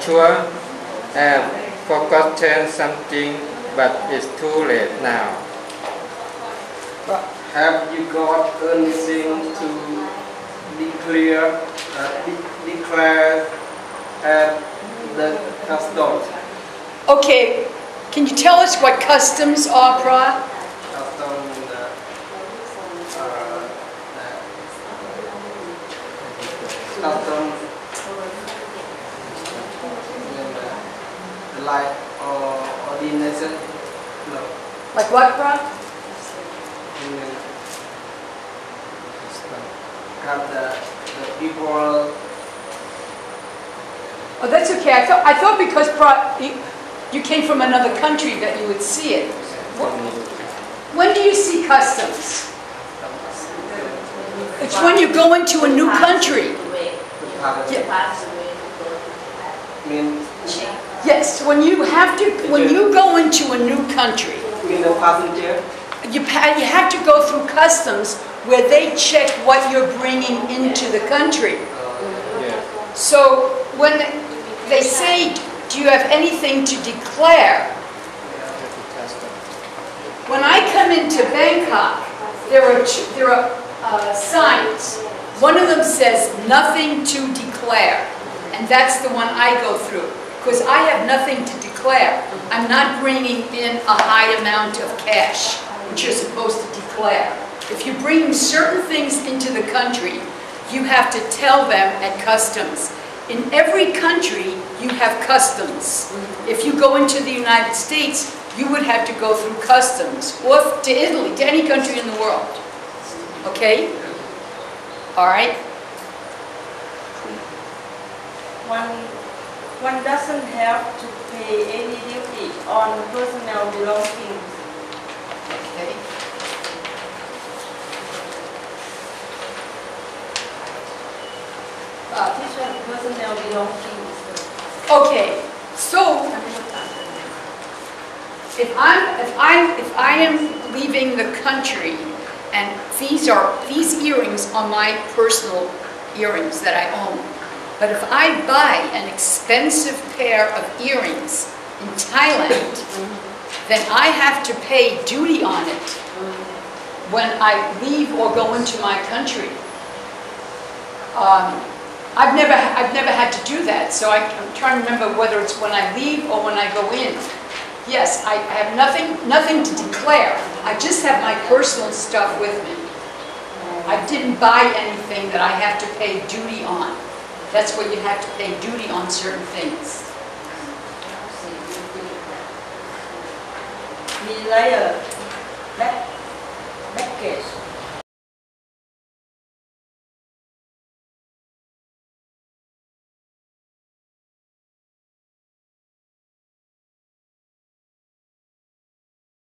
sure I've forgotten something but it's too late now Have you got anything to declare uh, de- declare at the customs? Okay, can you tell us what customs are, Pra? Custom uh, uh, custom uh, like or ordination no Like what, Pra? in, uh, have the, the people Oh, that's okay. I thought, I thought because Pra, you, you came from another country that you would see it. When do you see customs? It's when you go into a new country. the pass mean Yes, when you have to, when you go into a new country, the passenger you, pa- you have to go through customs where they check what you're bringing into the country. yeah So when they say, do you have anything to declare? When I come into Bangkok, there are, there are uh, signs. One of them says, nothing to declare. And that's the one I go through, because I have nothing to declare. I'm not bringing in a high amount of cash, which you're supposed to declare. If you bring certain things into the country, you have to tell them at customs. In every country, you have customs. If you go into the United States, you would have to go through customs, or to Italy, to any country in the world. Okay? All right? One, one doesn't have to pay any duty on personal belongings. Okay. Uh, this one, personal belongings. Okay, so if I'm, if I'm, if I am leaving the country and these are, these earrings are my personal earrings that I own. But if I buy an expensive pair of earrings in Thailand, then I have to pay duty on it when I leave or go into my country. Um, I've never, I've never had to do that, so I- I'm trying to remember whether it's when I leave or when I go in. Yes, I I have nothing, nothing to declare. I just have my personal stuff with me. I didn't buy anything that I have to pay duty on. That's where you have to pay duty on certain things. มี layer back baggage